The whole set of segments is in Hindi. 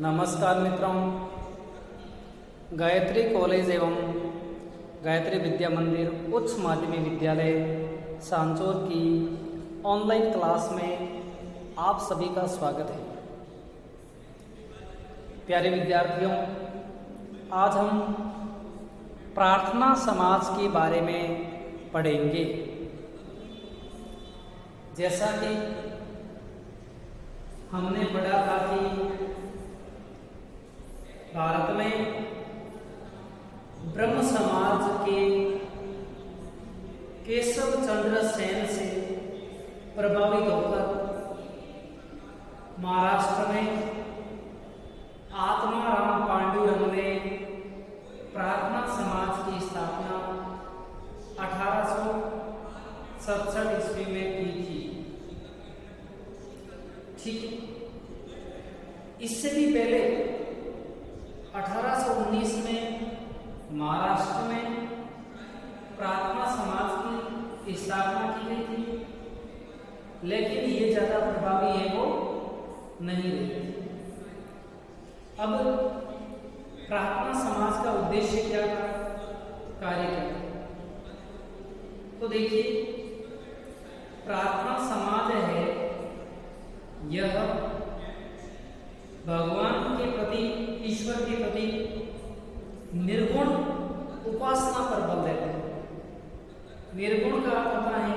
नमस्कार मित्रों गायत्री कॉलेज एवं गायत्री विद्या मंदिर उच्च माध्यमिक विद्यालय सांचौर की ऑनलाइन क्लास में आप सभी का स्वागत है। प्यारे विद्यार्थियों, आज हम प्रार्थना समाज के बारे में पढ़ेंगे। जैसा कि हमने पढ़ा था कि भारत में ब्रह्म समाज के केशव चंद्र सेन से प्रभावित होकर महाराष्ट्र में आत्माराम पांडुरंग ने प्रार्थना समाज की स्थापना अठारह सड़सठ ईस्वी में की थी। ठीक। इससे भी पहले 1819 में महाराष्ट्र में प्रार्थना समाज की स्थापना की गई थी, लेकिन ये ज़्यादा प्रभावी है वो नहीं रही अब प्रार्थना समाज का उद्देश्य क्या था? कार्य क्या तो देखिए, प्रार्थना समाज है, यह भगवान ईश्वर के प्रति निर्गुण उपासना पर बल देते हैं निर्गुण का अर्थ होता है,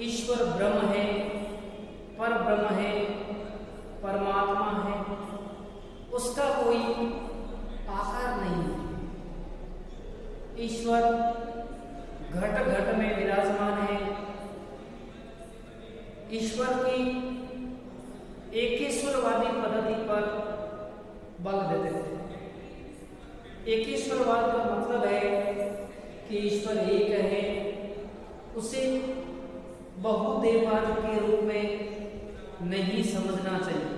ईश्वर ब्रह्म है, पर ब्रह्म है, परमात्मा है, उसका कोई आकार नहीं है। ईश्वर घट घट में विराजमान है। ईश्वर की एकेश्वरवादी पद्धति पर बल देते थे एकेश्वरवाद का मतलब है कि ईश्वर एक है उसे बहुदेववाद के रूप में नहीं समझना चाहिए।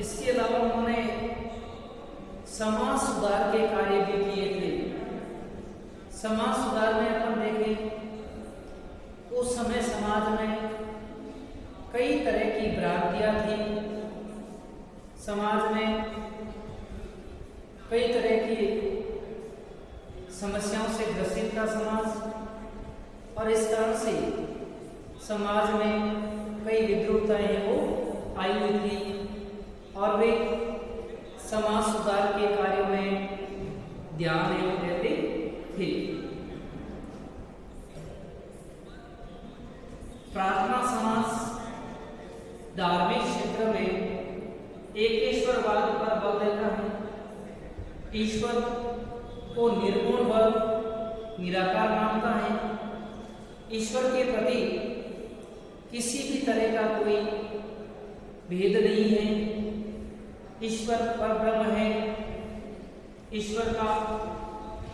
इसके अलावा उन्होंने समाज सुधार के कार्य भी किए थे। समाज सुधार में अपन देखें, उस समय समाज में कई तरह की भ्रांतियाँ थी। समाज में कई तरह की समस्याओं से ग्रसित था समाज, और इस कारण से समाज में कई विद्रुपताएँ वो आई हुई थी। और वे समाज सुधार के कार्यों में ध्यान एवं देते थे। प्रार्थना समाज धार्मिक क्षेत्र में एकेश्वरवाद पर बल देता है। ईश्वर को निर्गुण बल निराकार मानता है। ईश्वर के प्रति किसी भी तरह का कोई भेद नहीं है। ईश्वर पर ब्रह्म है। ईश्वर का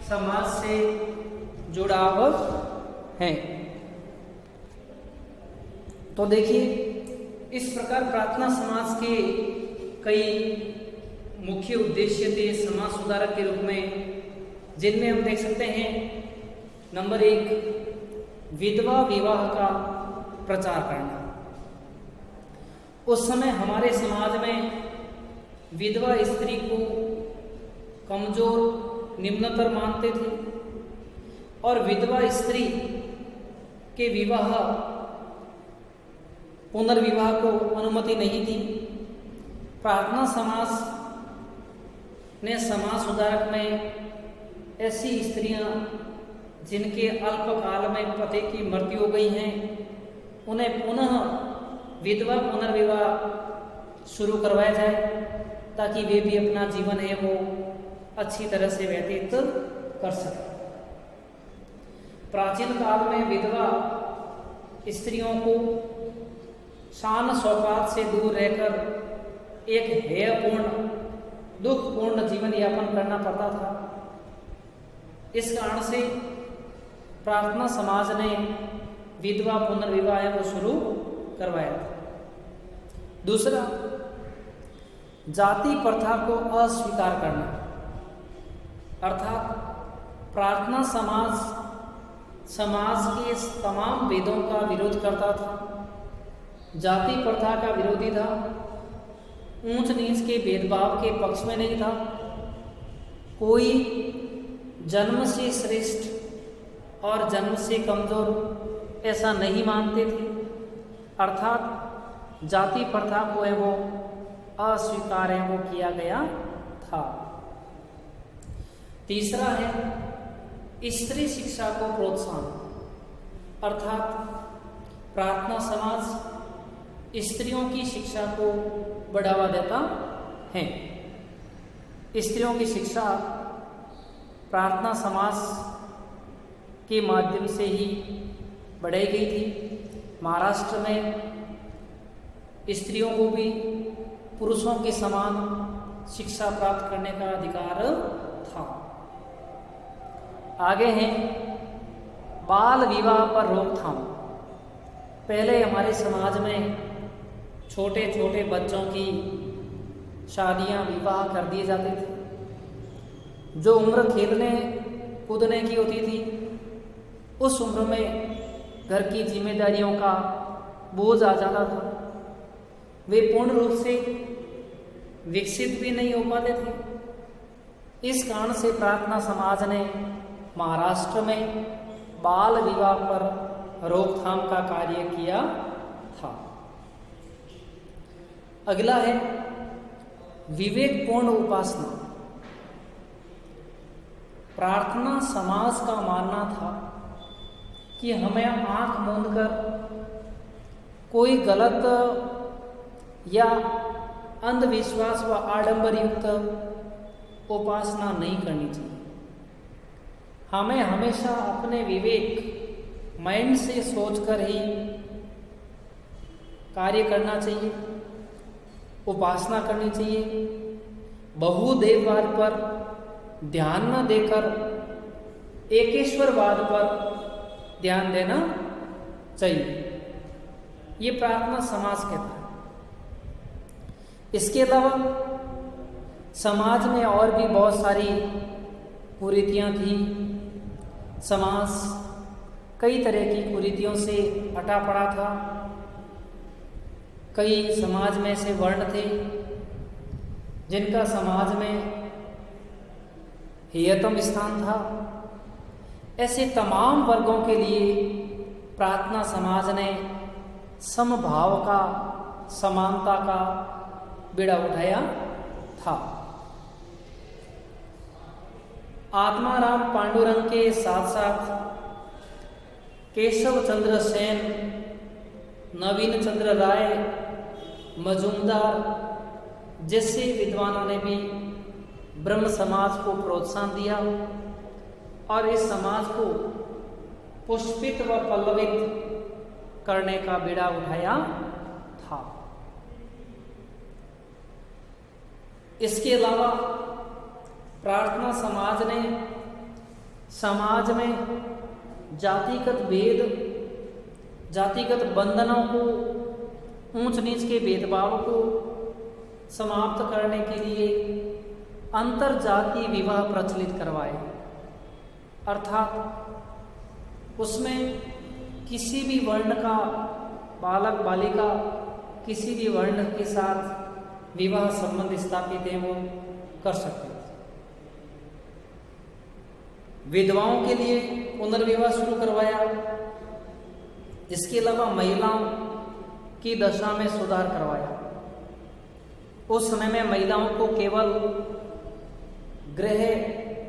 समाज से जुड़ाव है। तो देखिए, इस प्रकार प्रार्थना समाज के कई मुख्य उद्देश्य थे समाज सुधारक के रूप में, जिनमें हम देख सकते हैं, नंबर एक, विधवा विवाह का प्रचार करना। उस समय हमारे समाज में विधवा स्त्री को कमज़ोर, निम्नतर मानते थे और विधवा स्त्री के विवाह, पुनर्विवाह को अनुमति नहीं थी। प्रार्थना समाज ने समाज सुधारक में ऐसी स्त्रियाँ, जिनके अल्पकाल में पति की मृत्यु हो गई हैं, उन्हें पुनः विधवा पुनर्विवाह शुरू करवाया जाए, ताकि वे भी अपना जीवन है वो अच्छी तरह से व्यतीत कर सकें। प्राचीन काल में विधवा स्त्रियों को शान सौकात से दूर रहकर एक हेयपूर्ण, दुखपूर्ण जीवन यापन करना पड़ता था। इस कारण से प्रार्थना समाज ने विधवा पुनर्विवाह को शुरू करवाया था। दूसरा, जाति प्रथा को अस्वीकार करना। अर्थात प्रार्थना समाज समाज के तमाम वेदों का विरोध करता था। जाति प्रथा का विरोधी था। ऊंच नीच के भेदभाव के पक्ष में नहीं था। कोई जन्म से श्रेष्ठ और जन्म से कमज़ोर ऐसा नहीं मानते थे। अर्थात जाति प्रथा को है वो, अस्वीकार है वो किया गया था। तीसरा है स्त्री शिक्षा को प्रोत्साहन। अर्थात प्रार्थना समाज स्त्रियों की शिक्षा को बढ़ावा देता है। स्त्रियों की शिक्षा प्रार्थना समाज के माध्यम से ही बढ़ाई गई थी। महाराष्ट्र में स्त्रियों को भी पुरुषों के समान शिक्षा प्राप्त करने का अधिकार था। आगे हैं, बाल विवाह पर रोकथाम। पहले हमारे समाज में छोटे छोटे बच्चों की शादियाँ, विवाह कर दिए जाते थे। जो उम्र खेलने कूदने की होती थी, उस उम्र में घर की जिम्मेदारियों का बोझ आ जाता था। वे पूर्ण रूप से विकसित भी नहीं हो पाते थे। इस कारण से प्रार्थना समाज ने महाराष्ट्र में बाल विवाह पर रोकथाम का कार्य किया अगला है विवेकपूर्ण उपासना। प्रार्थना समाज का मानना था कि हमें आँख मूंद कर कोई गलत या अंधविश्वास व आडंबर युक्त उपासना नहीं करनी चाहिए। हमें हमेशा अपने विवेक माइंड से सोचकर ही कार्य करना चाहिए। उपासना करनी चाहिए। बहुदेववाद पर ध्यान न देकर, एकेश्वरवाद पर ध्यान देना चाहिए। ये प्रार्थना समाज कहता है। इसके अलावा समाज में और भी बहुत सारी कुरीतियाँ थी। समाज कई तरह की कुरीतियों से अटा पड़ा था। कई समाज में से वर्ण थे, जिनका समाज में हियतम स्थान था। ऐसे तमाम वर्गों के लिए प्रार्थना समाज ने समभाव का, समानता का बिड़ा उठाया था। आत्माराम पांडुरंग के साथ साथ केशव चंद्र सेन नवीन चंद्र राय, मजूमदार, जैसे विद्वानों ने भी ब्रह्म समाज को प्रोत्साहन दिया और इस समाज को पुष्पित व पल्लवित करने का बेड़ा उठाया था। इसके अलावा प्रार्थना समाज ने, समाज में जातिगत भेद जातिगत बंधनों को ऊंच नीच के भेदभाव को समाप्त करने के लिए अंतर जाति विवाह प्रचलित करवाए। अर्थात उसमें किसी भी वर्ण का बालक, बालिका किसी भी वर्ण के साथ विवाह संबंध स्थापित है, वो कर सकते विधवाओं के लिए पुनर्विवाह शुरू करवाया इसके अलावा महिलाओं की दशा में सुधार करवाया। उस समय में महिलाओं को केवल ग्रह,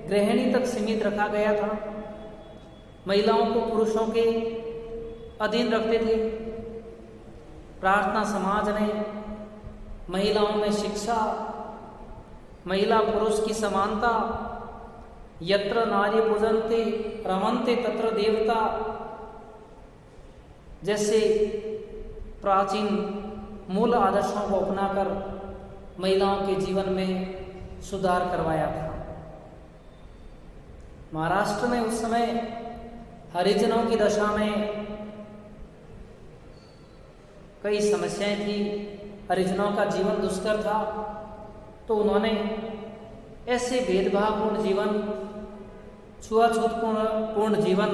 गृहिणी तक सीमित रखा गया था। महिलाओं को पुरुषों के अधीन रखते थे। प्रार्थना समाज ने महिलाओं में शिक्षा, महिला पुरुष की समानता, यत्र नार्य पूजनते, रमनते तत्र देवता जैसे प्राचीन मूल आदर्शों को अपनाकर महिलाओं के जीवन में सुधार करवाया था। महाराष्ट्र में उस समय हरिजनों की दशा में कई समस्याएँ थी। हरिजनों का जीवन दुष्कर था तो उन्होंने ऐसे भेदभावपूर्ण जीवन, छुआछूतपूर्ण पूर्ण जीवन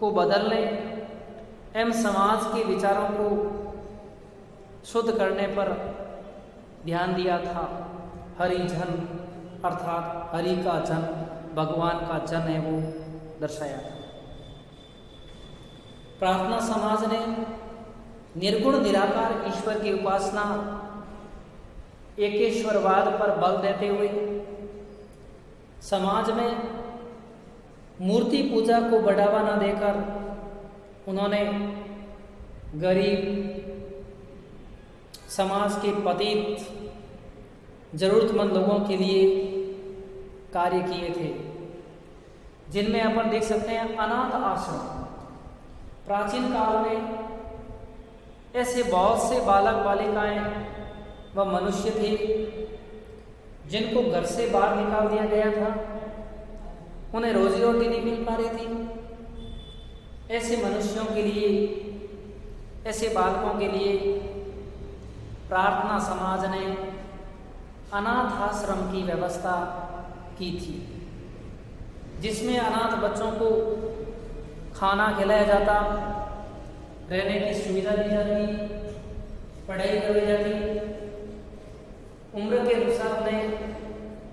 को बदलने एवं समाज के विचारों को शुद्ध करने पर ध्यान दिया था। हरिजन अर्थात हरि का जन, भगवान का जन है वो दर्शाया था। प्रार्थना समाज ने निर्गुण निराकार ईश्वर की उपासना एकेश्वरवाद पर बल देते हुए समाज में मूर्ति पूजा को बढ़ावा न देकर उन्होंने गरीब समाज के पतित, जरूरतमंद लोगों के लिए कार्य किए थे, जिनमें अपन देख सकते हैं अनाथ आश्रम। प्राचीन काल में ऐसे बहुत से बालक बालिकाएँ व मनुष्य थे, जिनको घर से बाहर निकाल दिया गया था। उन्हें रोजी रोटी नहीं मिल पा रही थी। ऐसे मनुष्यों के लिए, ऐसे बालकों के लिए प्रार्थना समाज ने अनाथ आश्रम की व्यवस्था की थी, जिसमें अनाथ बच्चों को खाना खिलाया जाता, रहने की सुविधा दी जाती, पढ़ाई करवाई जाती। उम्र के अनुसार उन्हें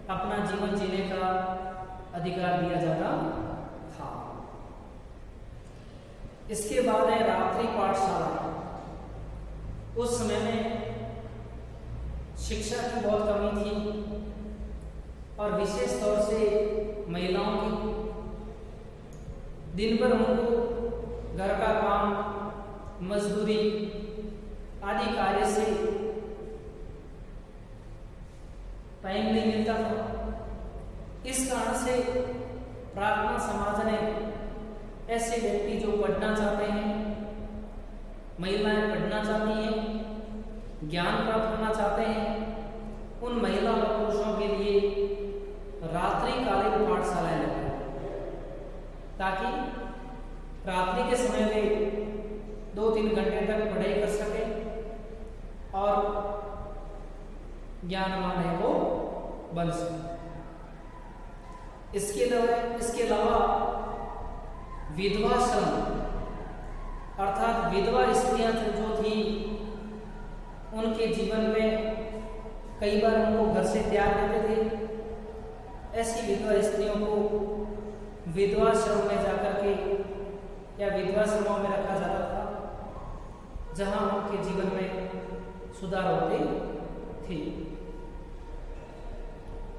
अपना जीवन जीने का अधिकार दिया जाता था इसके बाद है रात्रि पाठशाला। उस समय में शिक्षा की बहुत कमी थी और विशेष तौर से महिलाओं की। दिन भर उनको घर का काम, मजदूरी आदि कार्य से टाइम नहीं मिलता था। इस कारण से प्रार्थना समाज ने ऐसे व्यक्ति जो पढ़ना चाहते हैं, महिलाएँ पढ़ना चाहती हैं, ज्ञान प्राप्त करना चाहते हैं, उन महिला व पुरुषों के लिए रात्रिकालीन पाठशालाएँ लगाए ताकि रात्रि के समय में दो तीन घंटे तक पढ़ाई कर सके और ज्ञानवान है वो बन सके। इसके अलावा इसके अलावा विधवा श्रम अर्थात विधवा स्त्रियाँ जो थी, उनके जीवन में कई बार उनको घर से त्याग देते थे। ऐसी विधवा स्त्रियों को विधवा श्रम में जाकर के या विधवा श्रमों में रखा जाता था, जहाँ उनके जीवन में सुधार होते थे।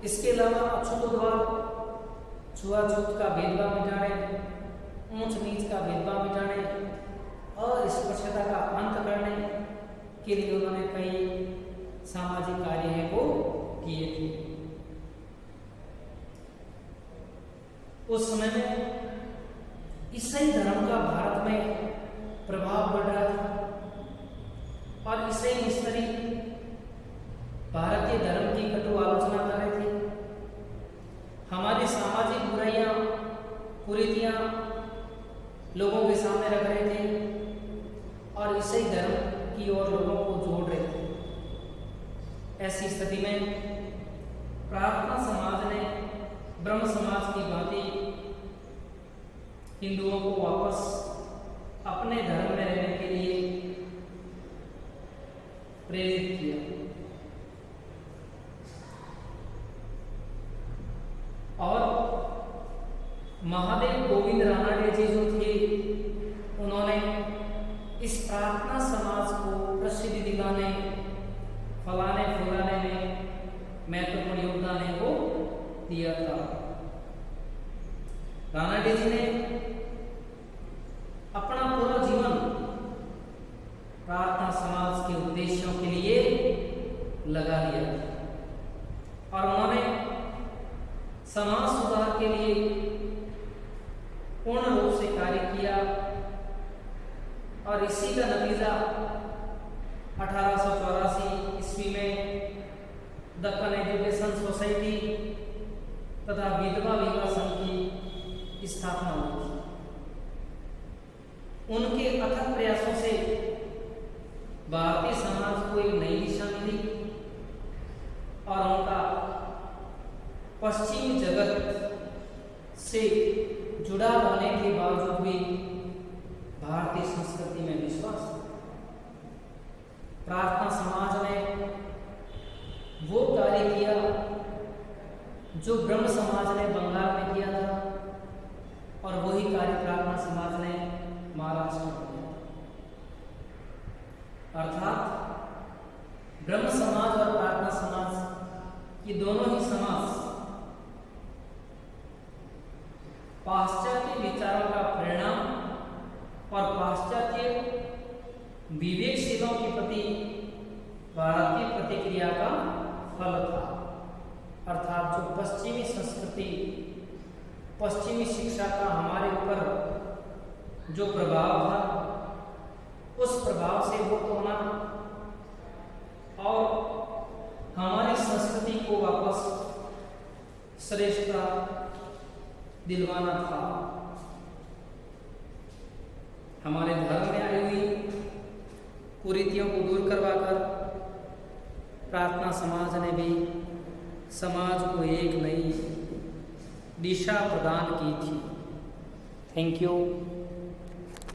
इसके अलावा अछूत छुआछूत का भेदभाव मिटाने ऊंच नीच का भेदभाव मिटाने अस्पृश्यता का अंत करने के लिए उन्होंने कई सामाजिक कार्य हैं वो किए थे। उस समय में ईसाई धर्म का भारत में प्रभाव बढ़ रहा था और ईसाई मिस्त्री भारतीय धर्म की कटु आलोचना कर रहे थे। हमारे सामाजिक बुराइयाँ कुरीतियाँ लोगों के सामने रख रहे थे और ईसाई धर्म की ओर लोगों को जोड़ रहे थे। ऐसी स्थिति में प्रार्थना समाज ने ब्रह्म समाज की भांति हिंदुओं को वापस अपने धर्म में रहने के लिए प्रेरित किया और महादेव गोविंद रानाडे जी जो थे उन्होंने इस प्रार्थना समाज को प्रसिद्धि दिलाने फलाने फुलाने में महत्वपूर्ण योगदान है वो दिया था राणा जी ने अपना पूरा जीवन प्रार्थना समाज के उद्देश्यों के लिए लगा दिया और उन्होंने समाज सुधार के लिए पूर्ण रूप से कार्य किया और इसी का नतीजा अठारह ईस्वी में दक्कन एजुकेशन सोसाइटी तथा विधवा विवाह संघ की स्थापना हुई थी उनके अथक प्रयासों से भारतीय समाज को एक नई दिशा मिली और उनका पश्चिम जगत से जुड़ा होने के बावजूद भी भारतीय संस्कृति में विश्वास प्रार्थना समाज ने वो कार्य किया जो ब्रह्म समाज ने, बंगाल में किया था और वही कार्य प्रार्थना समाज ने महाराष्ट्र में। किया अर्थात, ब्रह्म समाज और प्रार्थना समाज, ये दोनों ही समाज, पाश्चात्य विचारों का परिणाम और पाश्चात्य विवेकशीलों के प्रति, भारतीय प्रतिक्रिया का फल था। अर्थात जो पश्चिमी संस्कृति, पश्चिमी शिक्षा का जो प्रभाव था, उस प्रभाव से मुक्त होना और हमारी संस्कृति को वापस श्रेष्ठता दिलवाना था। हमारे धर्म में आई हुई कुरीतियों को दूर करवाकर प्रार्थना समाज ने भी समाज को एक नई दिशा प्रदान की थी। Thank you